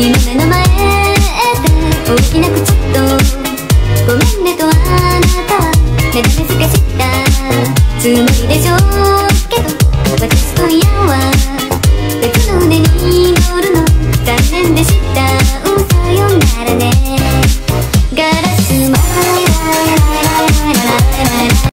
君の名前で大きな口とごめんねとあなた。は目覚めしかった。つもりでしょうけど。私と今夜は別の腕に